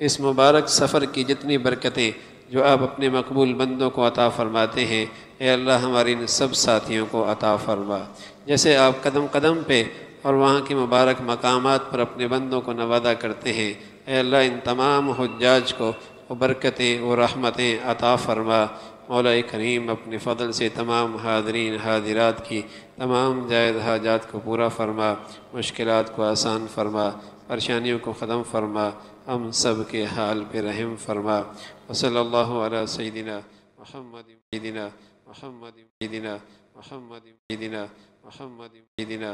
इस मुबारक सफ़र की जितनी बरकतें जो आप अपने मकबूल बंदों को अता फ़रमाते हैं अल्लाह हमारे इन सब साथियों को अता फ़रमा। जैसे आप कदम कदम पे और वहाँ के मुबारक मकाम पर अपने बंदों को नवादा करते हैं। अल्लाह, इन तमाम हजाज को वो बरकतें, वो रहमतें अता फ़रमा। मौल करीम अपने फ़दल से तमाम हादरीन हादिरात की तमाम जायद हाजात को पूरा फरमा मुश्किल को आसान फरमा, परेशानियों को ख़त्म फरमा, हम सब के हाल पर रहम फरमा। वसल्ला सैदिना महमद सैदिना महमद सैदिना महमद सैदिना